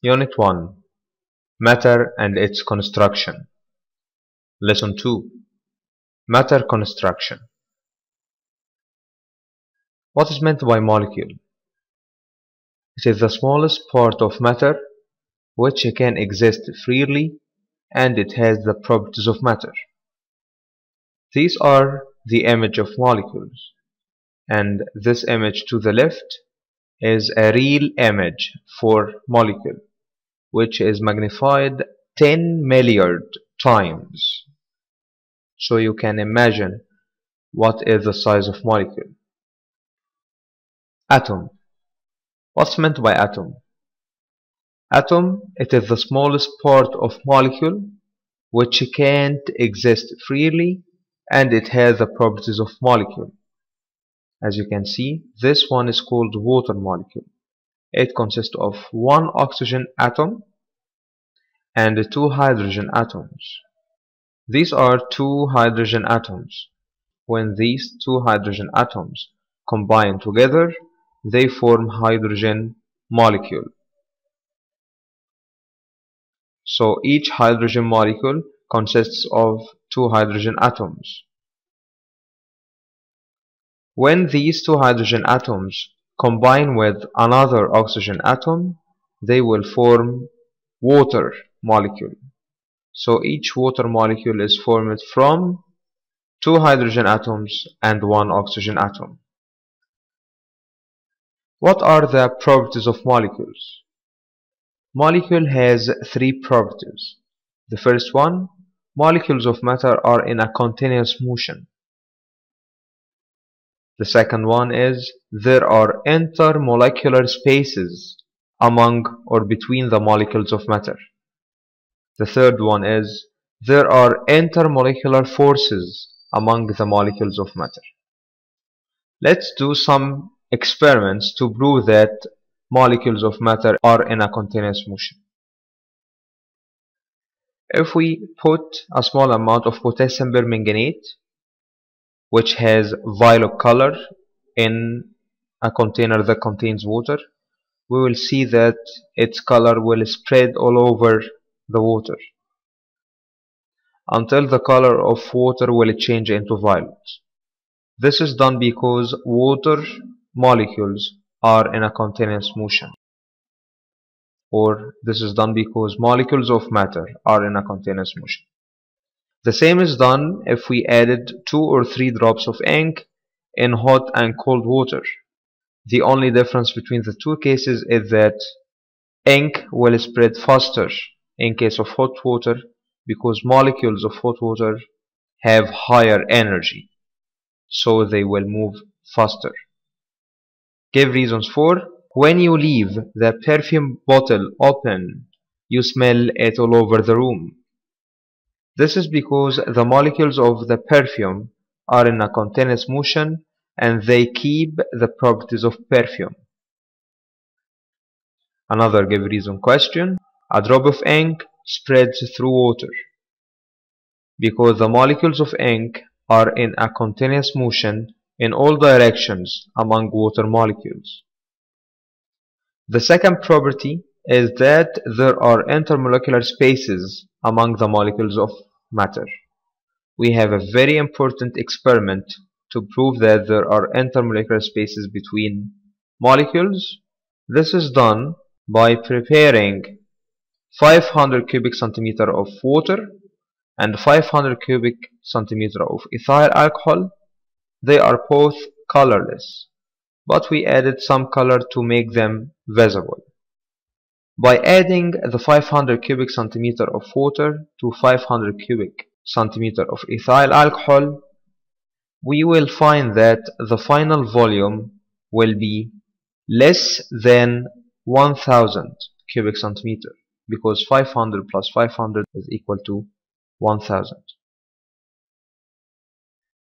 Unit 1 Matter and its construction Lesson 2 Matter construction What is meant by molecule? It is the smallest part of matter which can exist freely and it has the properties of matter. These are the image of molecules and this image to the left is a real image for molecule which is magnified 10 milliard times. So you can imagine what is the size of molecule. Atom. What's meant by atom? Atom it is the smallest part of molecule which can't exist freely and it has the properties of molecule. As you can see this one is called water molecule it consists of one oxygen atom and two hydrogen atoms. These are two hydrogen atoms. When these two hydrogen atoms combine together, they form hydrogen molecule. So each hydrogen molecule consists of two hydrogen atoms. When these two hydrogen atoms combine with another oxygen atom they will form water molecule. So each water molecule is formed from two hydrogen atoms and one oxygen atom. What are the properties of molecules? Molecule has three properties. The first one molecules of matter are in a continuous motion the second one is there are intermolecular spaces among or between the molecules of matter. The third one is there are intermolecular forces among the molecules of matter. Let's do some experiments to prove that molecules of matter are in a continuous motion. If we put a small amount of potassium permanganate which has violet color in a container that contains water. We will see that its color will spread all over the water until the color of water will change into violet. This is done because water molecules are in a continuous motion. Or this is done because molecules of matter are in a continuous motion the same is done if we added two or three drops of ink in hot and cold water. The only difference between the two cases is that ink will spread faster in case of hot water because molecules of hot water have higher energy so they will move faster. Give reasons for when you leave the perfume bottle open you smell it all over the room this is because the molecules of the perfume are in a continuous motion and they keep the properties of perfume. Another give reason question. A drop of ink spreads through water because the molecules of ink are in a continuous motion in all directions among water molecules. The second property is that there are intermolecular spaces among the molecules of matter. We have a very important experiment to prove that there are intermolecular spaces between molecules. This is done by preparing 500 cubic centimeter of water and 500 cubic centimeter of ethyl alcohol. They are both colorless, but we added some color to make them visible. By adding the 500 cubic centimeter of water to 500 cubic centimeter of ethyl alcohol, we will find that the final volume will be less than 1000 cubic centimeter because 500 plus 500 is equal to 1000.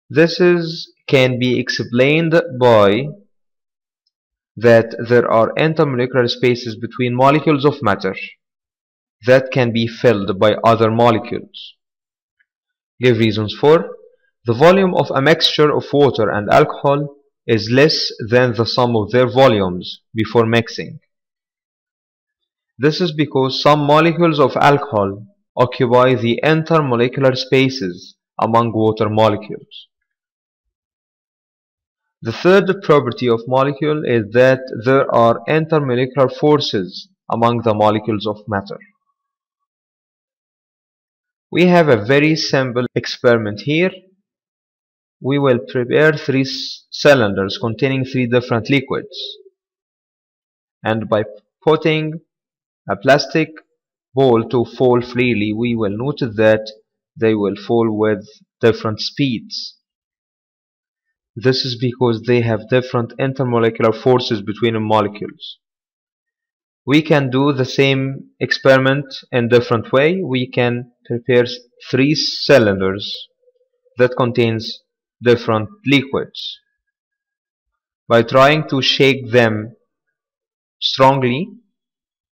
This is can be explained by that there are intermolecular spaces between molecules of matter that can be filled by other molecules. Give reasons for the volume of a mixture of water and alcohol is less than the sum of their volumes before mixing. This is because some molecules of alcohol occupy the intermolecular spaces among water molecules. The third property of molecule is that there are intermolecular forces among the molecules of matter. We have a very simple experiment here. We will prepare three cylinders containing three different liquids. And by putting a plastic ball to fall freely, we will notice that they will fall with different speeds. This is because they have different intermolecular forces between molecules. We can do the same experiment in different way. We can prepare three cylinders that contains different liquids. By trying to shake them strongly,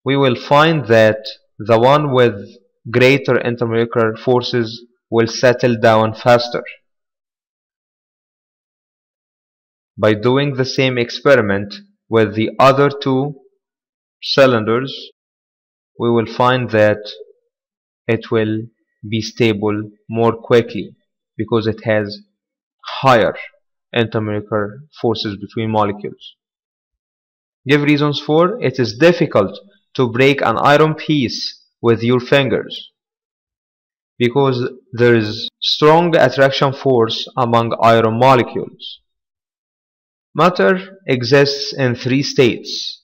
we will find that the one with greater intermolecular forces will settle down faster. By doing the same experiment with the other two cylinders, we will find that it will be stable more quickly because it has higher intermolecular forces between molecules. Give reasons for it is difficult to break an iron piece with your fingers because there is strong attraction force among iron molecules. Matter exists in three states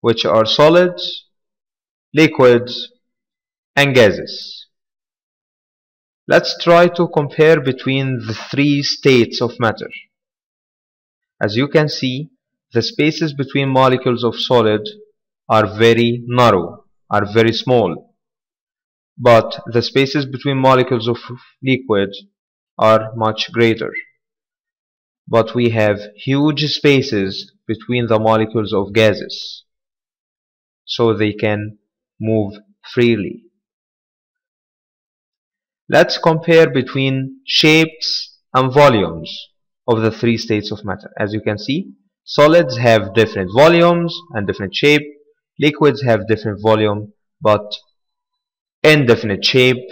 which are solids, liquids and gases. Let's try to compare between the three states of matter. As you can see, the spaces between molecules of solid are very narrow, are very small. But the spaces between molecules of liquid are much greater. But we have huge spaces between the molecules of gases. So they can move freely. Let's compare between shapes and volumes of the three states of matter. As you can see, solids have different volumes and different shape. Liquids have different volume but indefinite shape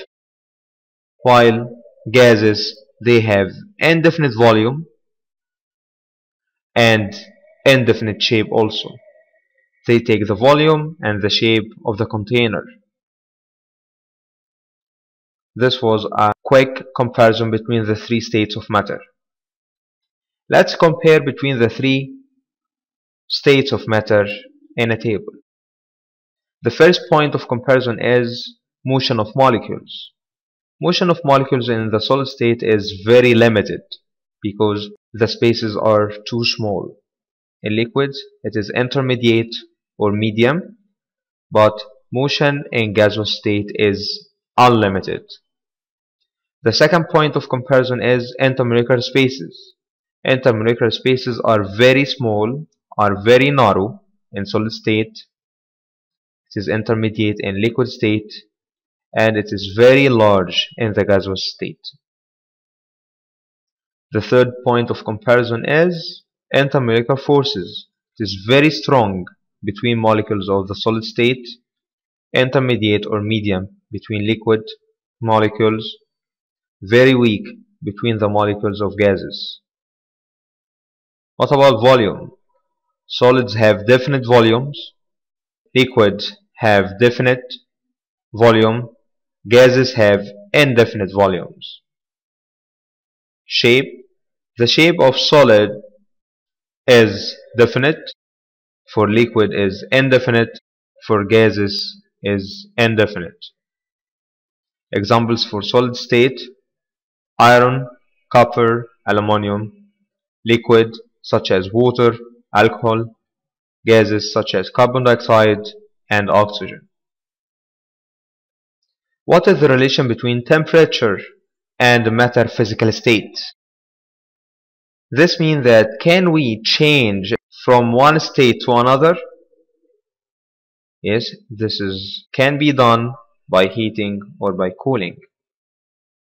while gases they have indefinite volume and indefinite shape also. They take the volume and the shape of the container. This was a quick comparison between the three states of matter. Let's compare between the three states of matter in a table. The first point of comparison is motion of molecules. Motion of molecules in the solid state is very limited because the spaces are too small. In liquids, it is intermediate or medium, but motion in gaseous state is unlimited. The second point of comparison is intermolecular spaces. Intermolecular spaces are very small, are very narrow in solid state. It is intermediate in liquid state and it is very large in the gaseous state. The third point of comparison is intermolecular forces. It is very strong between molecules of the solid state, intermediate or medium between liquid molecules, very weak between the molecules of gases. What about volume? Solids have definite volumes, liquids have definite volume, gases have indefinite volumes. Shape The shape of solid is definite, for liquid is indefinite, for gases is indefinite. Examples for solid state iron, copper, aluminium, liquid such as water, alcohol, gases such as carbon dioxide and oxygen. What is the relation between temperature and matter physical state? This means that can we change from one state to another? Yes, this is can be done by heating or by cooling.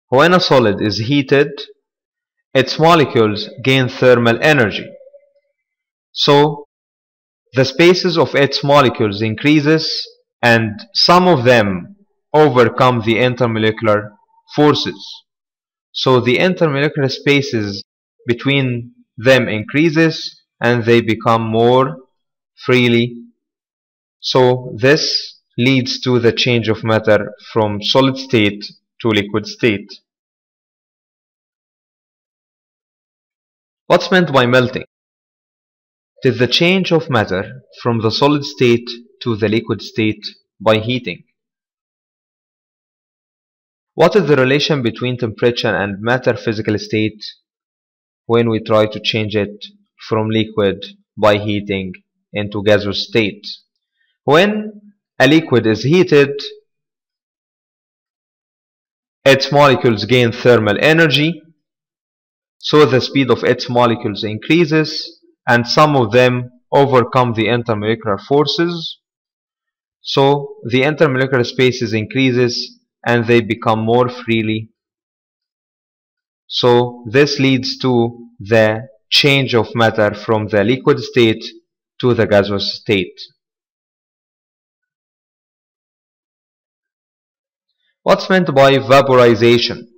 When a solid is heated, its molecules gain thermal energy. So, the spaces of its molecules increases and some of them overcome the intermolecular forces. So the intermolecular spaces between them increases and they become more freely. So this leads to the change of matter from solid state to liquid state. What's meant by melting? It is the change of matter from the solid state to the liquid state by heating. What is the relation between temperature and matter physical state when we try to change it from liquid by heating into gaseous state? When a liquid is heated, its molecules gain thermal energy, so the speed of its molecules increases and some of them overcome the intermolecular forces. So the intermolecular spaces increases and they become more freely. So this leads to the change of matter from the liquid state to the gaseous state. What's meant by vaporization?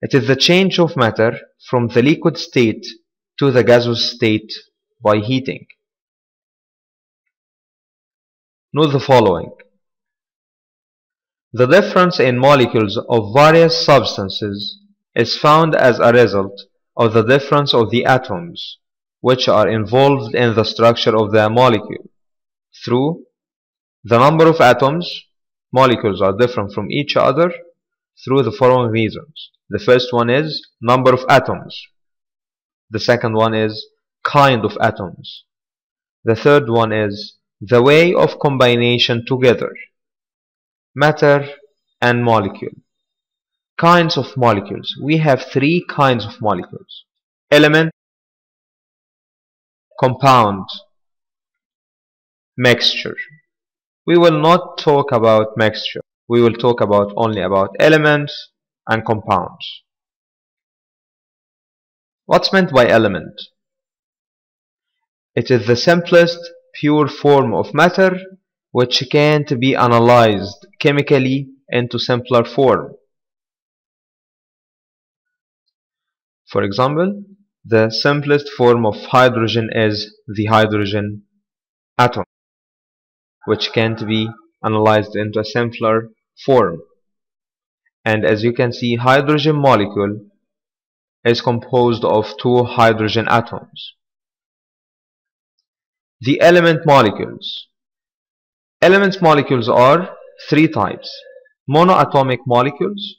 It is the change of matter from the liquid state to the gaseous state by heating. Note the following. The difference in molecules of various substances is found as a result of the difference of the atoms which are involved in the structure of the molecule through the number of atoms, molecules are different from each other through the following reasons. The first one is number of atoms. The second one is kind of atoms. The third one is the way of combination together. Matter and molecule. Kinds of molecules. We have three kinds of molecules. Element, compound, mixture. We will not talk about mixture. We will talk about only about elements and compounds. What's meant by element? It is the simplest pure form of matter which can't be analyzed chemically into simpler form. For example, the simplest form of hydrogen is the hydrogen atom which can't be analyzed into a simpler form. And as you can see hydrogen molecule is composed of two hydrogen atoms. The element molecules. Element molecules are three types. Monoatomic molecules.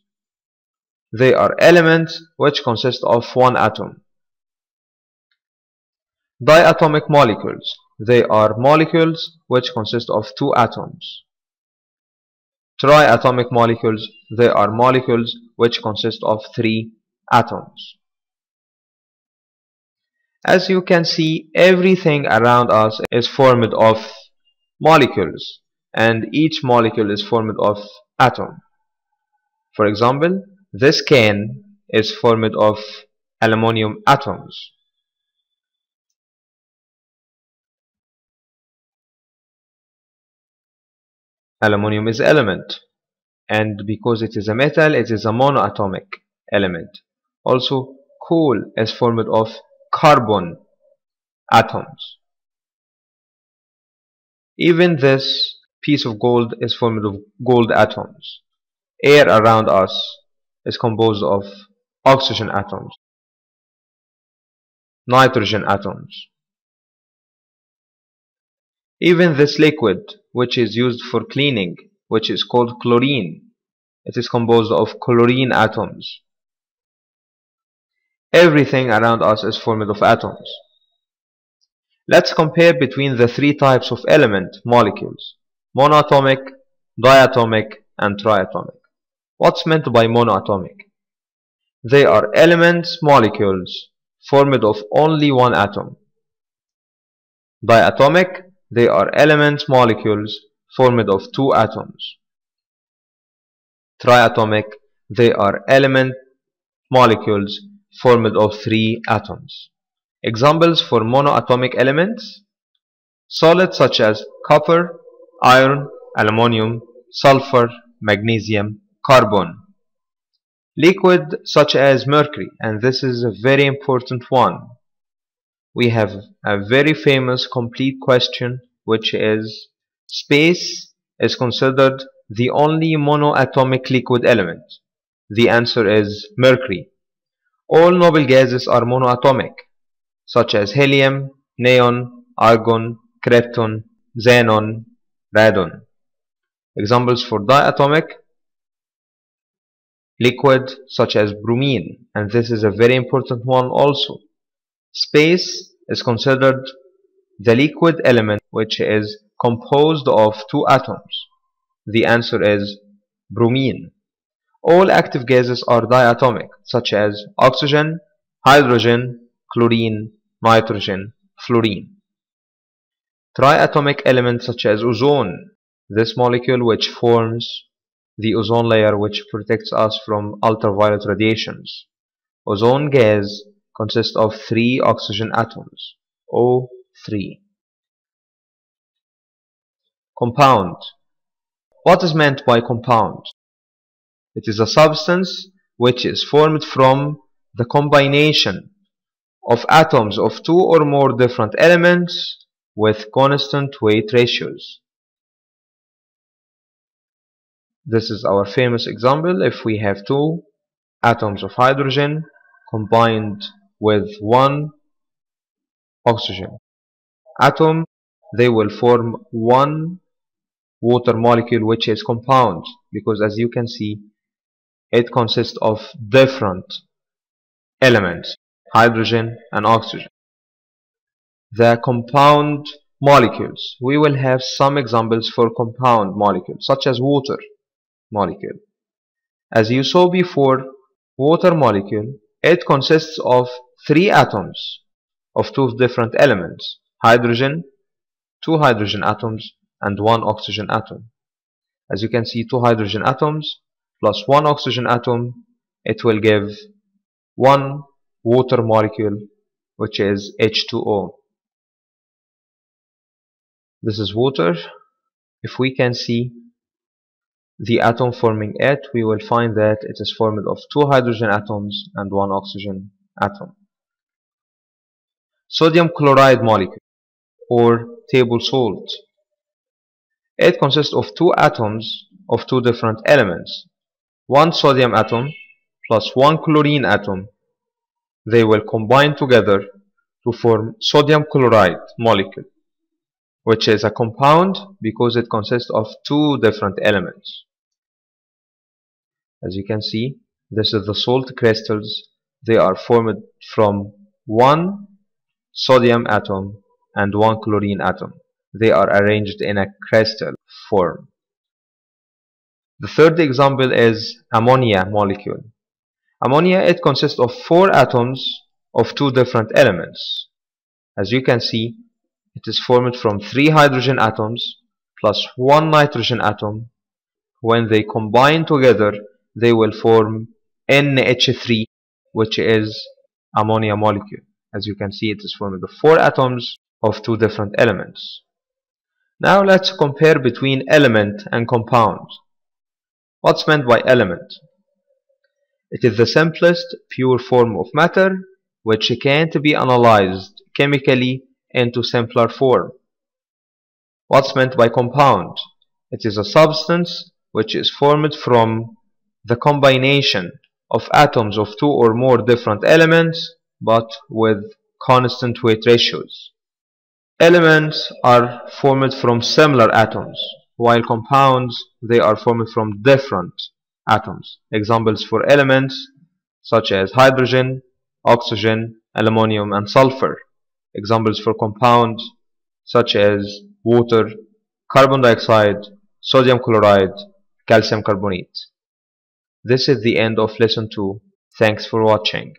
They are elements which consist of one atom. Diatomic molecules. They are molecules which consist of two atoms. Triatomic molecules. They are molecules which consist of three atoms. As you can see everything around us is formed of molecules and each molecule is formed of atom for example this can is formed of aluminum atoms Aluminium is element and because it is a metal it is a monoatomic element. Also coal is formed of carbon atoms. Even this piece of gold is formed of gold atoms. Air around us is composed of oxygen atoms, nitrogen atoms. Even this liquid which is used for cleaning which is called chlorine it is composed of chlorine atoms everything around us is formed of atoms let's compare between the three types of element molecules monoatomic diatomic and triatomic what's meant by monatomic? they are elements molecules formed of only one atom diatomic they are elements molecules formed of two atoms. Triatomic, they are element molecules formed of three atoms. Examples for monoatomic elements solids such as copper, iron, aluminum, sulfur, magnesium, carbon. Liquid such as mercury and this is a very important one. We have a very famous complete question which is space is considered the only monoatomic liquid element. The answer is mercury. All noble gases are monoatomic such as helium, neon, argon, krypton, xenon, radon. Examples for diatomic liquid such as bromine and this is a very important one also. Space is considered the liquid element which is composed of two atoms. The answer is bromine. All active gases are diatomic such as oxygen, hydrogen, chlorine, nitrogen, fluorine. Triatomic elements such as ozone, this molecule which forms the ozone layer which protects us from ultraviolet radiations. Ozone gas consists of three oxygen atoms, O3. Compound. What is meant by compound? It is a substance which is formed from the combination of atoms of two or more different elements with constant weight ratios. This is our famous example if we have two atoms of hydrogen combined with one oxygen atom they will form one water molecule which is compound because as you can see it consists of different elements hydrogen and oxygen the compound molecules. We will have some examples for compound molecules such as water molecule. As you saw before water molecule it consists of three atoms of two different elements hydrogen two hydrogen atoms and one oxygen atom. As you can see two hydrogen atoms plus one oxygen atom it will give one water molecule which is H2O this is water. If we can see the atom forming it we will find that it is formed of two hydrogen atoms and one oxygen atom. Sodium chloride molecule or table salt. It consists of two atoms of two different elements. One sodium atom plus one chlorine atom they will combine together to form sodium chloride molecule which is a compound because it consists of two different elements. As you can see this is the salt crystals. They are formed from one sodium atom and one chlorine atom. They are arranged in a crystal form. The third example is ammonia molecule. Ammonia it consists of four atoms of two different elements. As you can see it is formed from three hydrogen atoms plus one nitrogen atom. When they combine together they will form NH3 which is ammonia molecule. As you can see it is formed of four atoms of two different elements. Now let's compare between element and compound. What's meant by element? It is the simplest pure form of matter which can't be analyzed chemically into simpler form what's meant by compound it is a substance which is formed from the combination of atoms of two or more different elements but with constant weight ratios. Elements are formed from similar atoms while compounds they are formed from different atoms. Examples for elements such as hydrogen, oxygen, aluminum and sulfur. Examples for compounds such as water, carbon dioxide, sodium chloride, calcium carbonate. This is the end of lesson 2. Thanks for watching.